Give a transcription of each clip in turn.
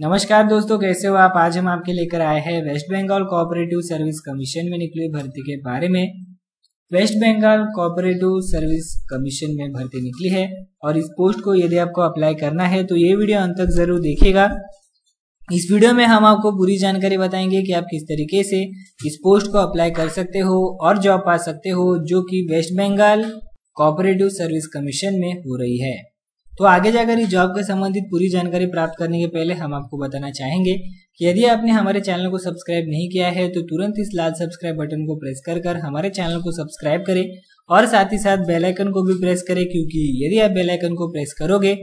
नमस्कार दोस्तों, कैसे हो आप? आज हम आपके लेकर आए हैं West Bengal cooperative service commission में निकली भर्ती के बारे में। West Bengal cooperative service commission में भर्ती निकली है और इस पोस्ट को यदि आपको अप्लाई करना है तो ये वीडियो अंत तक ज़रूर देखिएगा। इस वीडियो में हम आपको पूरी जानकारी बताएँगे कि आप किस तरीके से इस पोस्ट को अप्लाई कर सकते हो और जॉब पा सकते हो, जो कि West Bengal cooperative service commission में हो रही है। तो आगे जाकर इस जॉब के संबंधित पूरी जानकारी प्राप्त करने के पहले हम आपको बताना चाहेंगे कि यदि आपने हमारे चैनल को सब्सक्राइब नहीं किया है तो तुरंत इस लाल सब्सक्राइब बटन को प्रेस कर कर हमारे चैनल को सब्सक्राइब करें और साथ ही साथ बेल आइकन को भी प्रेस करें, क्योंकि यदि आप बेल आइकन को प्रेस करोगे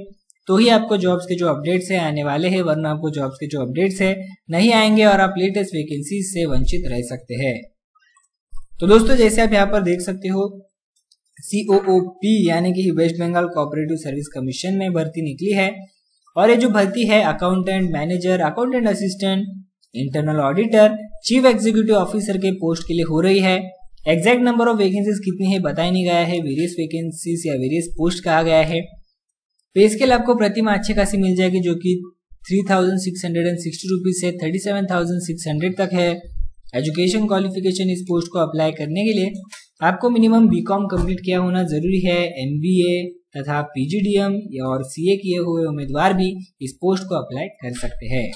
तो ही आपको जॉब्स के जो अपडेट्स है आने वाले हैं, वरना आपको जॉब्स के जो अपडेट्स है नहीं आएँगे और आप लेटेस्ट वैकेंसी से वंचित रह सकते हैं। तो दोस्तों, जैसे आप यहाँ पर देख सकते हो सीओओपी यानी कि West Bengal cooperative service commission में भर्ती निकली है। और ये जो भर्ती है accountant manager accountant assistant internal auditor chief executive officer के पोस्ट के लिए हो रही है। एग्जैक्ट नंबर ऑफ़ वैकेंसीज कितनी है बताया नहीं गया है। वेरियस वैकेंसीज या वेरियस पोस्ट कहा गया है। पे स्केल आपको प्रति माह अच्छी खासी मिल जाएगी जो कि three thousand six hundred and sixty rupees से thirty seven thousand six hundred तक है। एजुकेशन क्वालिफिकेशन इस पोस्ट को अप्लाई करने के लिए। आपको मिनिमम बीकॉम कंप्लीट किया होना ज़रूरी है एमबीए तथा पीजीडीएम और सीए किए हुए उम्मीदवार भी इस पोस्ट को अप्लाई कर सकते हैं।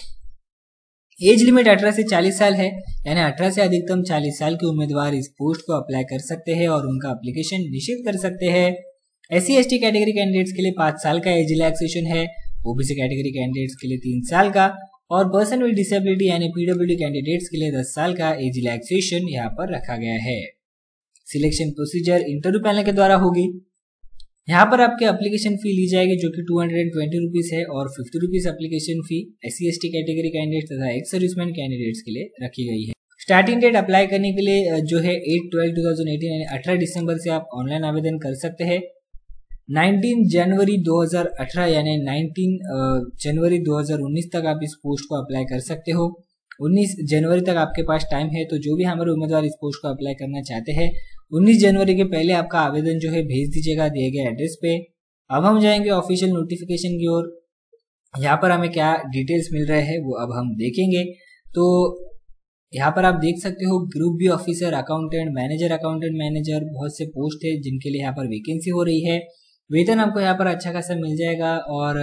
एज लिमिट 18 से 40 साल है, यानी 18 से अधिकतम 40 साल के उम्मीदवार इस पोस्ट को अप्लाई कर सकते हैं और उनका एप्लीकेशन निश्चित कर सकते हैं। एस सी कैटेगरी कैंडिडेट्स के लिए पाँच साल का एज रिलैक्सेशन है ओबीसी कैटेगरी कैंडिडेट्स के लिए तीन साल का और पर्सन विद डिसेबिलिटी यानी पीडब्ल्यू कैंडिडेट्स के लिए दस साल का एज रिलैक्सेशन यहाँ पर रखा गया है। सिलेक्शन प्रोसीजर इंटरव्यू पैनल के द्वारा होगी। यहाँ पर आपके एप्लीकेशन फ़ी ली जाएगी जो कि टू हंड्रेड ट्वेंटी रुपीज़ है और fifty rupees application fee S C category candidate तथा एक्स सर्विसमैन कैंडिडेट्स के लिए रखी गई है। स्टार्टिंग डेट अप्लाई करने के लिए जो है eight twelve two thousand eighteen यानी अठारह दिसंबर से आप ऑनलाइन आवेदन कर सकते हैं। 19 जनवरी 2018 यानी 19 जनवरी 2019 तक आप इस पोस्ट को अप्लाई कर सकते हो। 19 जनवरी तक आपके पास टाइम है तो जो भी हमारे उम्मीदवार इस पोस्ट को अप्लाई करना चाहते हैं 19 जनवरी के पहले आपका आवेदन जो है भेज दीजिएगा दिए गए एड्रेस पे। अब हम जाएँगे ऑफिशियल नोटिफिकेशन की ओर। यहाँ पर हमें क्या डिटेल्स मिल रहे हैं, वो अब हम देखेंगे। तो यहाँ पर आप देख सकते हो group B officer accountant manager accountant manager बहुत से पोस्ट है जिनके लिए यहाँ पर वैकेंसी हो रही है। वेतन आपको यहाँ पर अच्छा खासा मिल जाएगा और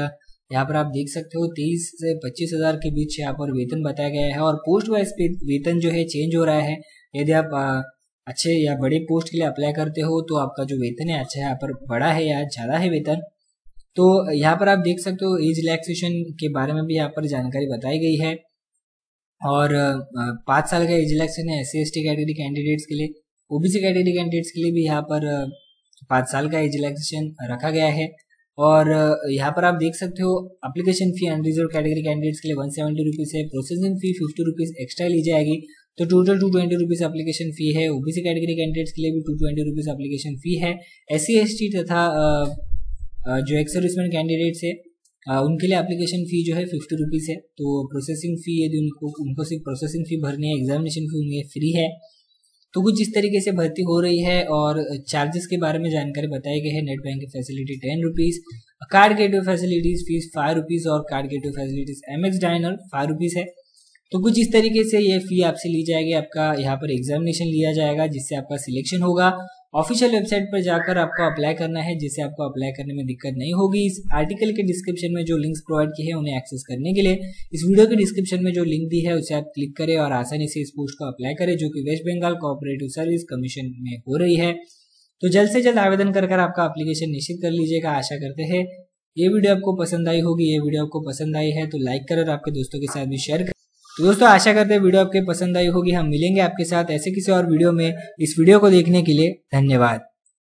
यहाँ पर आप देख सकते हो, तेईस से पच्चीस हज़ार के बीच यहाँ पर वेतन बताया गया है और पोस्ट वाइज वेतन जो है चेंज हो रहा है। यदि आप अच्छे या बड़े पोस्ट के लिए अप्लाई करते हो तो आपका जो वेतन है अच्छा यहाँ पर बड़ा है या ज़्यादा है वेतन। तो यहाँ पर आप देख सकते हो एज रिलैक्सेशन के बारे में भी यहाँ पर जानकारी बताई गई है। और पाँच साल का एज रिलैक्सेशन है एस सी कैटेगरी कैंडिडेट्स के लिए ओबीसी कैटेगरी कैंडिडेट्स के लिए भी यहाँ पर पाँच साल का एज रिलैक्सेशन रखा गया है। और यहाँ पर आप देख सकते हो application fee unreserve category candidates के लिए वन सेवेंटी रुपीज़ है processing fee fifty rupees extra ली जाएगी। तो total two twenty rupees application fee है ओबीसी कैटेगरी कैंडिडेट्स के लिए भी two twenty rupees application fee है। एस सी तथा जो एक्स सर्विसमैन कैंडिडेट्स है उनके लिए एप्लीकेशन फ़ी जो है फिफ्टी रुपीज़ है। तो प्रोसेसिंग फ़ी यदि उनको उनको सिर्फ़ प्रोसेसिंग फ़ी भरनी है एग्जामिनेशन फ़ी उनके फ्री है। तो कुछ इस तरीके से भर्ती हो रही है और चार्जेस के बारे में जानकारी बताई गई है। Net banking facility ten rupees card gateway facilities fees five rupees और card gateway facilities Amex diner five rupees है। तो कुछ इस तरीके से ये फ़ी आपसे ली जाएगी, आपका यहाँ पर एग्जामिनेशन लिया जाएगा, जिससे आपका सिलेक्शन होगा। ऑफिशियल वेबसाइट पर जाकर आपको अप्लाई करना है जिससे आपको अप्लाई करने में दिक्कत नहीं होगी। इस आर्टिकल के डिस्क्रिप्शन में जो लिंक्स प्रोवाइड किए हैं, उन्हें एक्सेस करने के लिए। इस वीडियो के डिस्क्रिप्शन में जो लिंक दी है, उसे आप क्लिक करें और आसानी से इस पोस्ट को अप्लाई करें, जो कि West Bengal cooperative service commission में हो रही है। तो जल्द से जल्द आवेदन कर कर आपका अप्लीकेशन निश्चित कर लीजिएगा। आशा करते हैं, ये वीडियो आपको पसंद आई होगी। ये वीडियो आपको पसंद आई है तो लाइक करें और आपके दोस्तों के साथ भी शेयर करें। तो दोस्तों, आशा करते हैं वीडियो आपके पसंद आई होगी। हम मिलेंगे आपके साथ ऐसे किसी और वीडियो में। इस वीडियो को देखने के लिए धन्यवाद।